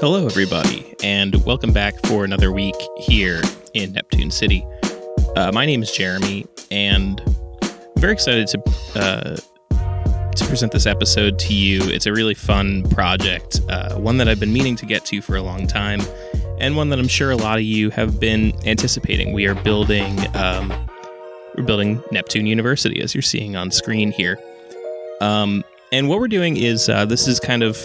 Hello, everybody, and welcome back for another week here in Neptune City. Uh, my name is Jeremy, and I'm very excited to uh, to present this episode to you. It's a really fun project, uh, one that I've been meaning to get to for a long time, and one that I'm sure a lot of you have been anticipating. We are building um, we're building Neptune University, as you're seeing on screen here. Um, and what we're doing is uh, this is kind of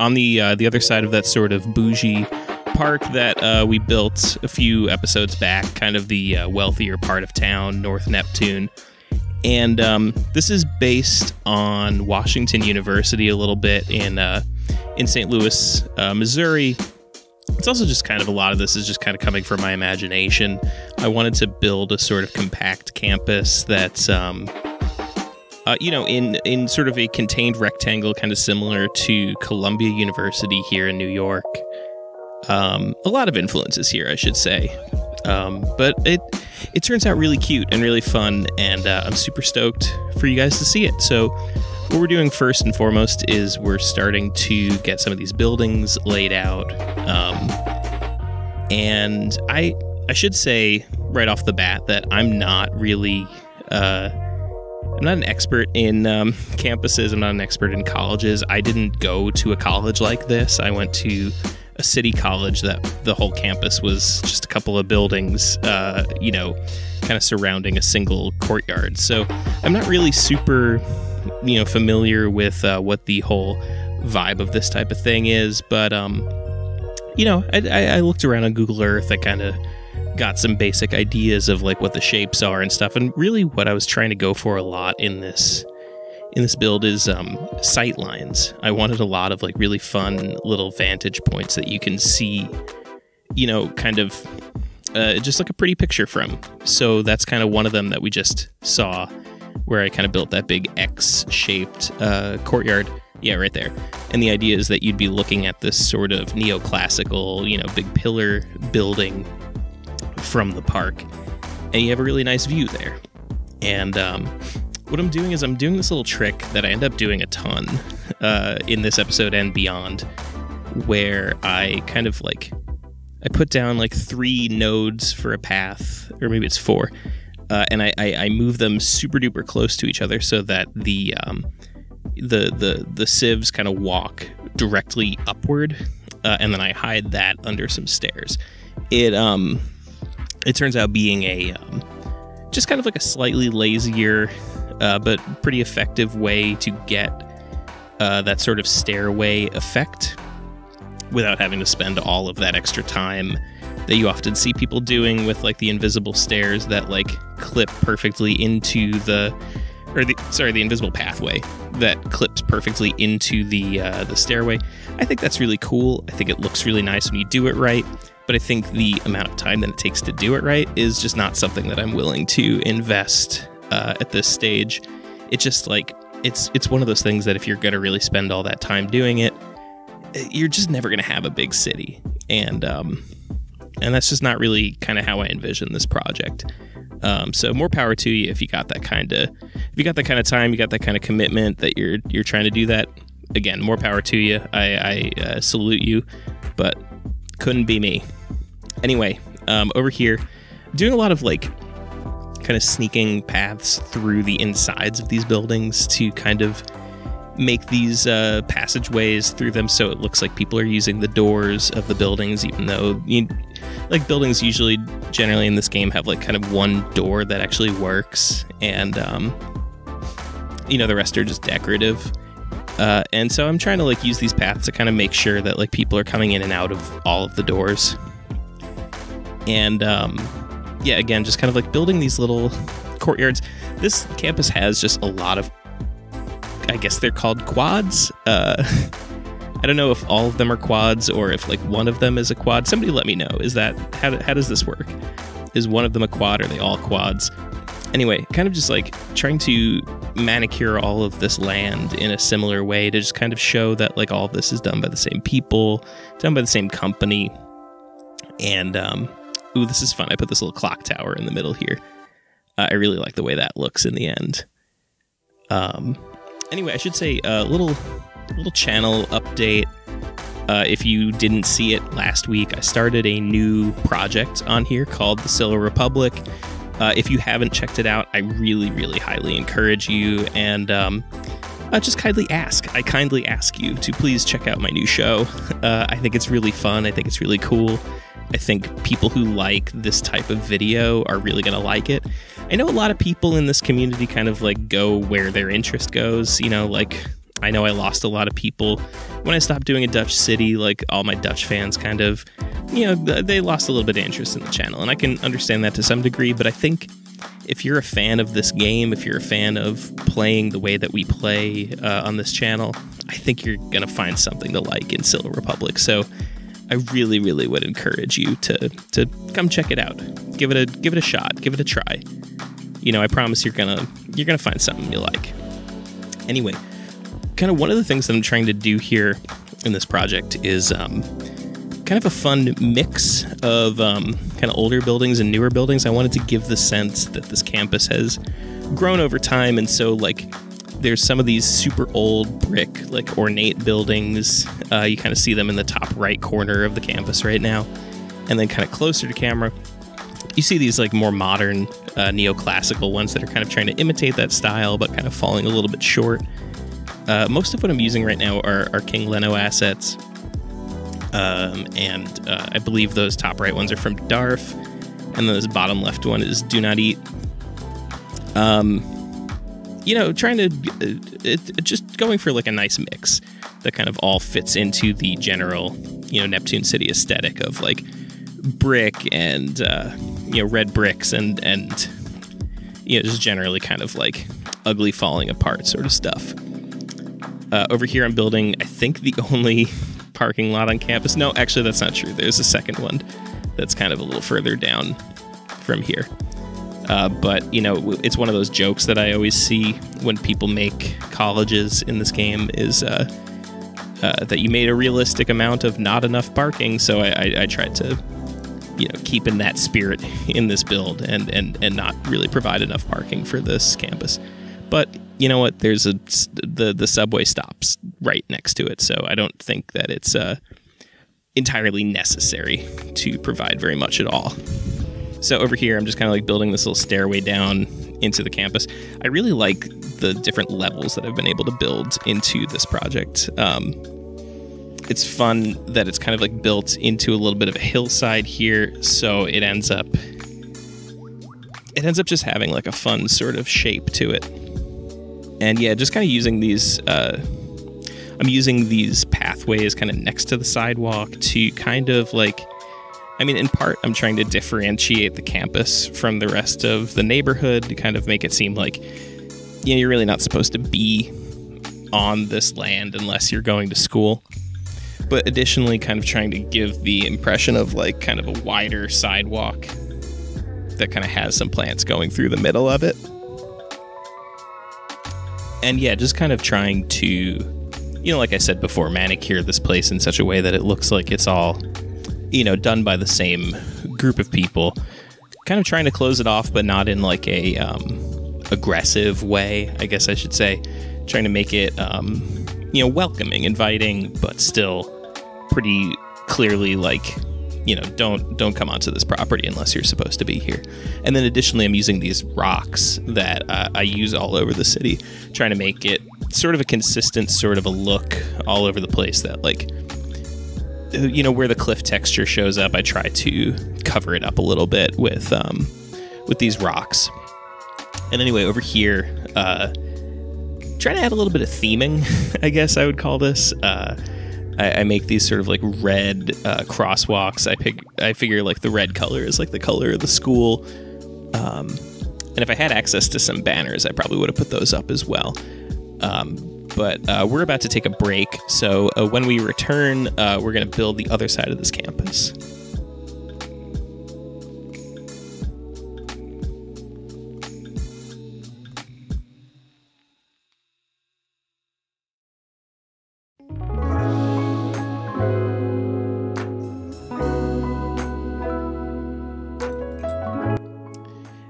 on the uh, the other side of that sort of bougie park that uh, we built a few episodes back, kind of the uh, wealthier part of town, North Neptune. And um, this is based on Washington University a little bit in uh, in St. Louis, uh, Missouri. It's also just kind of a lot of this is just kind of coming from my imagination. I wanted to build a sort of compact campus that's um, uh, you know, in in sort of a contained rectangle, kind of similar to Columbia University here in New York. Um, a lot of influences here, I should say, um, but it it turns out really cute and really fun, and uh, I'm super stoked for you guys to see it. So, what we're doing first and foremost is we're starting to get some of these buildings laid out, um, and I I should say right off the bat that I'm not really. Uh, I'm not an expert in um, campuses. I'm not an expert in colleges. I didn't go to a college like this. I went to a city college that the whole campus was just a couple of buildings, uh, you know, kind of surrounding a single courtyard. So I'm not really super, you know, familiar with uh, what the whole vibe of this type of thing is. But, um, you know, I, I looked around on Google Earth. I kind of got some basic ideas of like what the shapes are and stuff. And really, what I was trying to go for a lot in this in this build is um, sight lines. I wanted a lot of like really fun little vantage points that you can see, you know, kind of uh, just like a pretty picture from. So that's kind of one of them that we just saw, where I kind of built that big X-shaped uh, courtyard. Yeah, right there. And the idea is that you'd be looking at this sort of neoclassical, you know, big pillar building from the park, and you have a really nice view there. And um, what I'm doing is I'm doing this little trick that I end up doing a ton uh, in this episode and beyond, where I kind of like I put down like three nodes for a path, or maybe it's four, uh, and I, I, I move them super duper close to each other so that the um, the the the cims kind of walk directly upward, uh, and then I hide that under some stairs. It um it turns out being a um, just kind of like a slightly lazier uh, but pretty effective way to get uh, that sort of stairway effect without having to spend all of that extra time that you often see people doing with like the invisible stairs that like clip perfectly into the or the sorry the invisible pathway that clips perfectly into the uh, the stairway. I think that's really cool. I think it looks really nice when you do it right but I think the amount of time that it takes to do it right is just not something that I'm willing to invest uh, at this stage. It's just like it's it's one of those things that if you're going to really spend all that time doing it, you're just never going to have a big city, and um, and that's just not really kind of how I envision this project. Um, so more power to you if you got that kind of if you got that kind of time, you got that kind of commitment that you're you're trying to do that. Again, more power to you. I, I uh, salute you, but couldn't be me. Anyway, um, over here, doing a lot of like kind of sneaking paths through the insides of these buildings to kind of make these uh, passageways through them so it looks like people are using the doors of the buildings, even though you, like buildings usually generally in this game have like kind of one door that actually works, and um, you know the rest are just decorative. Uh, and so I'm trying to like use these paths to kind of make sure that like people are coming in and out of all of the doors and um, yeah, again, just kind of like building these little courtyards. This campus has just a lot of, I guess they're called quads. Uh, I don't know if all of them are quads or if like one of them is a quad. Somebody let me know. Is that how, how does this work? Is one of them a quad? Or are they all quads? Anyway, kind of just like trying to manicure all of this land in a similar way to just kind of show that like all of this is done by the same people, done by the same company, and um, ooh, this is fun. I put this little clock tower in the middle here. Uh, I really like the way that looks in the end. Um, anyway, I should say a uh, little little channel update. Uh, if you didn't see it last week, I started a new project on here called The Scylla Republic. Uh, if you haven't checked it out, I really, really highly encourage you and um, uh, just kindly ask. I kindly ask you to please check out my new show. Uh, I think it's really fun. I think it's really cool. I think people who like this type of video are really going to like it. I know a lot of people in this community kind of like go where their interest goes. You know, like I know I lost a lot of people when I stopped doing a Dutch city. Like all my Dutch fans kind of, you know, they lost a little bit of interest in the channel. And I can understand that to some degree. But I think if you're a fan of this game, if you're a fan of playing the way that we play uh, on this channel, I think you're going to find something to like in Scylla Republic. So I really, really would encourage you to to come check it out. Give it a give it a shot. Give it a try. You know, I promise you're gonna you're gonna find something you like. Anyway, kind of one of the things that I'm trying to do here in this project is um, kind of a fun mix of um, kind of older buildings and newer buildings. I wanted to give the sense that this campus has grown over time, and so like there's some of these super old brick, like ornate buildings. Uh, you kind of see them in the top right corner of the campus right now. And then, kind of closer to camera, you see these like more modern uh, neoclassical ones that are kind of trying to imitate that style, but kind of falling a little bit short. Uh, most of what I'm using right now are, are King Leno assets. Um, and uh, I believe those top right ones are from Darf. And then this bottom left one is Do Not Eat. Um, you know, trying to it, it, just going for like a nice mix that kind of all fits into the general, you know, Neptune City aesthetic of like brick and uh, you know red bricks and and you know just generally kind of like ugly falling apart sort of stuff. Uh, over here, I'm building, I think, the only parking lot on campus. No, actually, that's not true. There's a second one that's kind of a little further down from here. Uh, but you know, it's one of those jokes that I always see when people make colleges in this game is uh, uh, that you made a realistic amount of not enough parking. So I, I, I, tried to, you know, keep in that spirit in this build and and and not really provide enough parking for this campus. But you know what? There's a the the subway stops right next to it, so I don't think that it's uh, entirely necessary to provide very much at all. So over here, I'm just kind of like building this little stairway down into the campus. I really like the different levels that I've been able to build into this project. Um, it's fun that it's kind of like built into a little bit of a hillside here, so it ends up it ends up just having like a fun sort of shape to it. And yeah, just kind of using these. Uh, I'm using these pathways kind of next to the sidewalk to kind of like I mean, in part, I'm trying to differentiate the campus from the rest of the neighborhood to kind of make it seem like you know, you're really not supposed to be on this land unless you're going to school. But additionally, kind of trying to give the impression of like kind of a wider sidewalk that kind of has some plants going through the middle of it. And yeah, just kind of trying to, you know, like I said before, manicure this place in such a way that it looks like it's all you know, done by the same group of people, kind of trying to close it off, but not in like a um, aggressive way, I guess I should say. Trying to make it, um, you know, welcoming, inviting, but still pretty clearly like you know don't don't come onto this property unless you're supposed to be here and then additionally i'm using these rocks that uh, i use all over the city trying to make it sort of a consistent sort of a look all over the place that like you know where the cliff texture shows up, I try to cover it up a little bit with um, with these rocks. And anyway, over here, uh, trying to add a little bit of theming, I guess I would call this. Uh, I, make these sort of like red uh, crosswalks. I pick, I figure like the red color is like the color of the school. Um, and if I had access to some banners, I probably would have put those up as well. Um, but uh, we're about to take a break. So uh, when we return, uh, we're going to build the other side of this campus.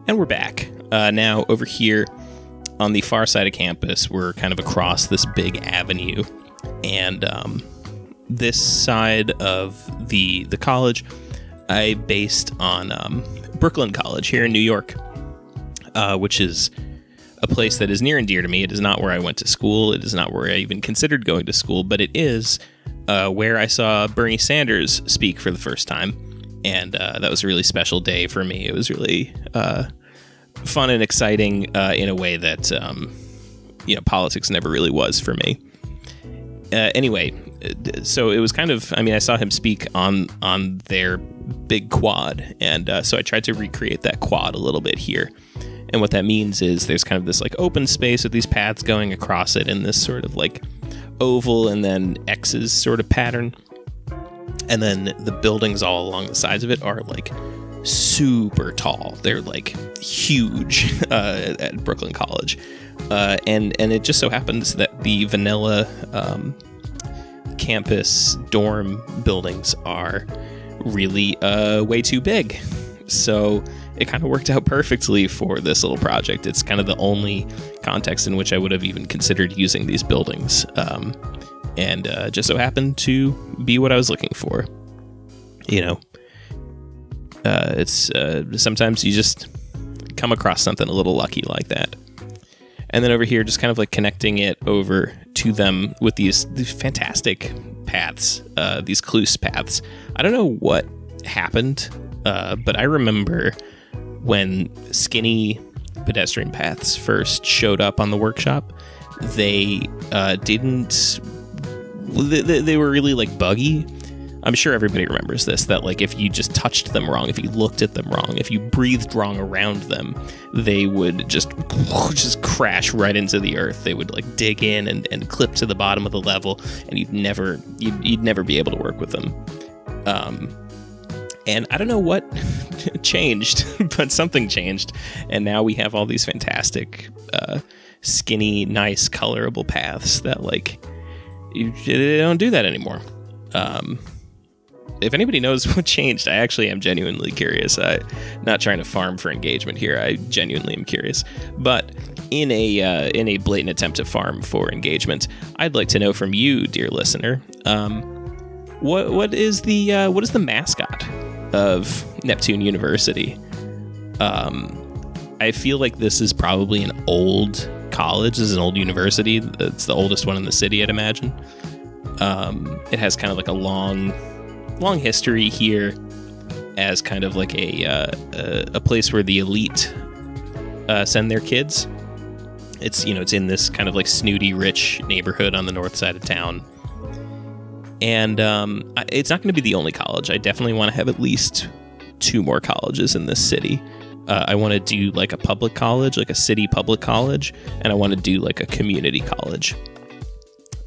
And we're back. Uh, now, over here, on the far side of campus, we're kind of across this big avenue, and um, this side of the the college, I based on um, Brooklyn College here in New York, uh, which is a place that is near and dear to me. It is not where I went to school. It is not where I even considered going to school, but it is uh, where I saw Bernie Sanders speak for the first time, and uh, that was a really special day for me. It was really uh, fun and exciting uh, in a way that um, you know politics never really was for me. Uh, anyway, so it was kind of I mean I saw him speak on on their big quad, and uh, so I tried to recreate that quad a little bit here. And what that means is there's kind of this like open space with these paths going across it in this sort of like oval and then X's sort of pattern. And then the buildings all along the sides of it are like super tall. They're like huge uh, at Brooklyn College. Uh, and and it just so happens that the vanilla um, campus dorm buildings are really uh, way too big. So it kind of worked out perfectly for this little project. It's kind of the only context in which I would have even considered using these buildings. Um, and uh, just so happened to be what I was looking for. You know, uh, it's uh, sometimes you just come across something a little lucky like that. And then over here, just kind of like connecting it over to them with these, these fantastic paths, uh, these Clus paths. I don't know what happened, uh, but I remember when skinny pedestrian paths first showed up on the workshop, they uh, didn't. They, they were really like buggy. I'm sure everybody remembers this that like if you just touched them wrong, if you looked at them wrong, if you breathed wrong around them, they would just just crash right into the earth. They would like dig in and, and clip to the bottom of the level, and you'd never you'd, you'd never be able to work with them. Um, and I don't know what changed, but something changed. And now we have all these fantastic, uh, skinny, nice, colorable paths that, like, you, they don't do that anymore. Um, if anybody knows what changed, I actually am genuinely curious. I'm not trying to farm for engagement here. I genuinely am curious. But in a uh, in a blatant attempt to farm for engagement, I'd like to know from you, dear listener, um, what what is the uh, what is the mascot of Neptune University. Um, I feel like this is probably an old college. This is an old university. It's the oldest one in the city, I'd imagine. Um, it has kind of like a long, long history here as kind of like a uh, a, a, place where the elite uh, send their kids. It's you know it's in this kind of like snooty, rich neighborhood on the north side of town and um, it's not going to be the only college. I definitely want to have at least two more colleges in this city. Uh, I want to do like a public college, like a city public college, and I want to do like a community college.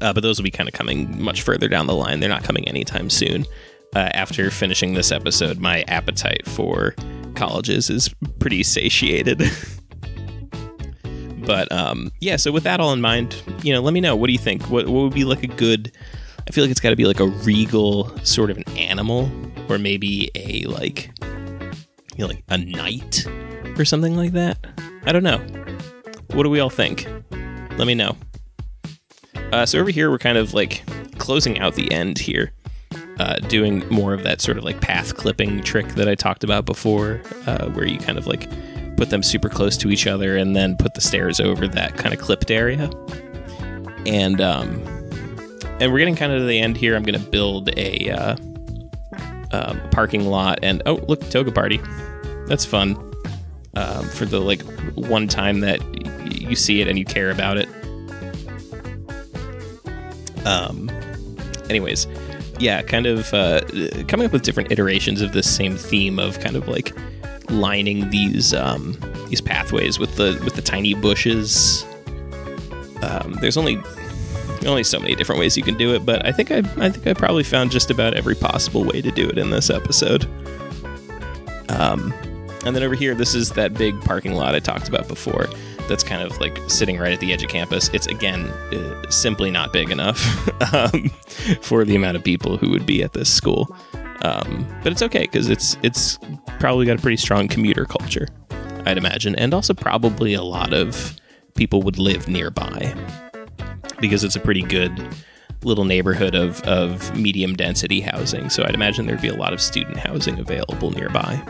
Uh, but those will be kind of coming much further down the line. They're not coming anytime soon. Uh, after finishing this episode, my appetite for colleges is pretty satiated. but um, yeah, so with that all in mind, you know, let me know. What do you think? What, what would be like a good I feel like it's got to be like a regal sort of an animal, or maybe a like, you know, like a knight or something like that. I don't know. What do we all think? Let me know. Uh, so over here, we're kind of like closing out the end here, uh, doing more of that sort of like path clipping trick that I talked about before, uh, where you kind of like put them super close to each other and then put the stairs over that kind of clipped area. And um, and we're getting kind of to the end here. I'm going to build a uh, uh, parking lot, and oh, look, toga party. That's fun. Um, for the like one time that you see it and you care about it. Um. Anyways, yeah, kind of uh, coming up with different iterations of this same theme of kind of like lining these um, these pathways with the with the tiny bushes. Um, there's only only so many different ways you can do it, but I think I I think I probably found just about every possible way to do it in this episode. Um, and then over here, this is that big parking lot I talked about before. That's kind of like sitting right at the edge of campus. It's again uh, simply not big enough um, for the amount of people who would be at this school. Um, but it's okay because it's it's probably got a pretty strong commuter culture, I'd imagine, and also probably a lot of people would live nearby because it's a pretty good little neighborhood of, of medium density housing. So I'd imagine there'd be a lot of student housing available nearby.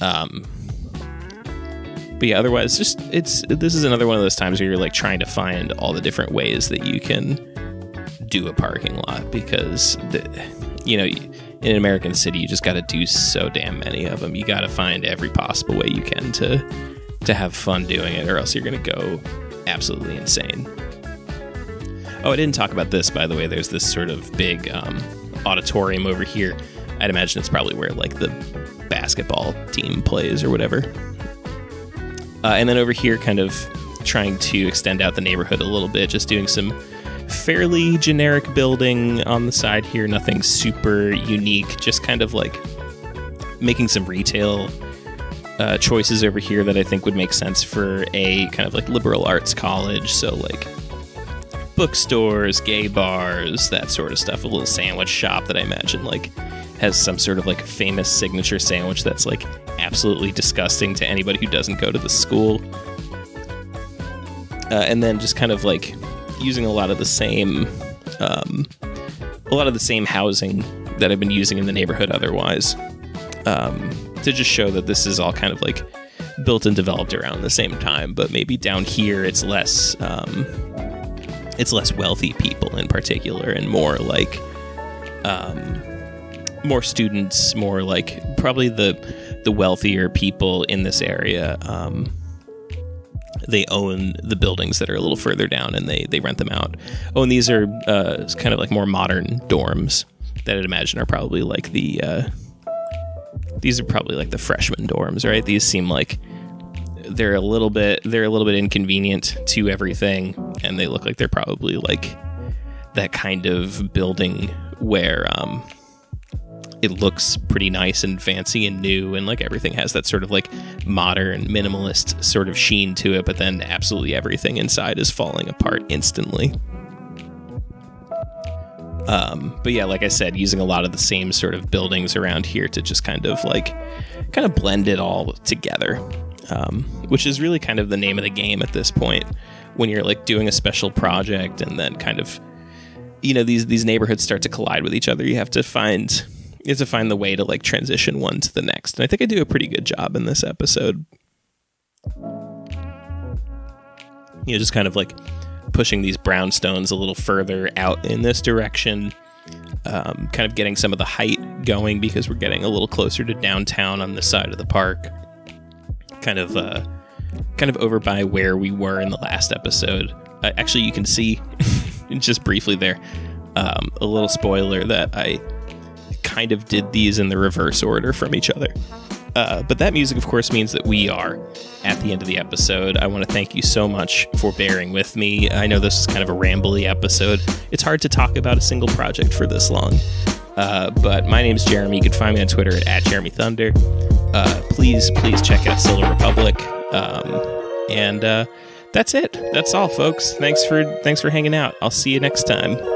Um, but yeah, otherwise, just it's this is another one of those times where you're like trying to find all the different ways that you can do a parking lot because the, you know in an American city you just got to do so damn many of them. You got to find every possible way you can to to have fun doing it, or else you're gonna go absolutely insane. Oh, I didn't talk about this by the way. There's this sort of big um, auditorium over here. I'd imagine it's probably where like the basketball team plays or whatever. Uh, and then over here, kind of trying to extend out the neighborhood a little bit, just doing some fairly generic building on the side here, nothing super unique, just kind of like making some retail uh, choices over here that I think would make sense for a kind of like liberal arts college. So, like bookstores, gay bars, that sort of stuff. A little sandwich shop that I imagine like has some sort of like famous signature sandwich that's like absolutely disgusting to anybody who doesn't go to the school. Uh, and then just kind of like using a lot of the same, um, a lot of the same housing that I've been using in the neighborhood otherwise, um, to just show that this is all kind of like built and developed around the same time. But maybe down here it's less, um, it's less wealthy people in particular, and more like, um, more students, more like probably the the wealthier people in this area. Um, they own the buildings that are a little further down, and they they rent them out. Oh, and these are uh, kind of like more modern dorms that I'd imagine are probably like the uh, these are probably like the freshman dorms, right? These seem like they're a little bit they're a little bit inconvenient to everything, and they look like they're probably like that kind of building where um, it looks pretty nice and fancy and new and like everything has that sort of like modern minimalist sort of sheen to it but then absolutely everything inside is falling apart instantly. Um, but yeah like i said using a lot of the same sort of buildings around here to just kind of like kind of blend it all together um, which is really kind of the name of the game at this point. When you're like doing a special project and then kind of you know these these neighborhoods start to collide with each other you have to find have to find the way to like transition one to the next. And I think I do a pretty good job in this episode. You know, just kind of like pushing these brownstones a little further out in this direction. Um, kind of getting some of the height going because we're getting a little closer to downtown on the side of the park. Kind of, uh, kind of over by where we were in the last episode. Uh, actually, you can see just briefly there um, a little spoiler that I kind of did these in the reverse order from each other. Uh, but that music, of course, means that we are at the end of the episode. I want to thank you so much for bearing with me. I know this is kind of a rambly episode. It's hard to talk about a single project for this long. Uh, but my name is Jeremy. You can find me on Twitter at, Jeremy Thunder. Uh, please, please check out Solar Republic. Um, and uh, that's it. That's all, folks. Thanks for thanks for hanging out. I'll see you next time.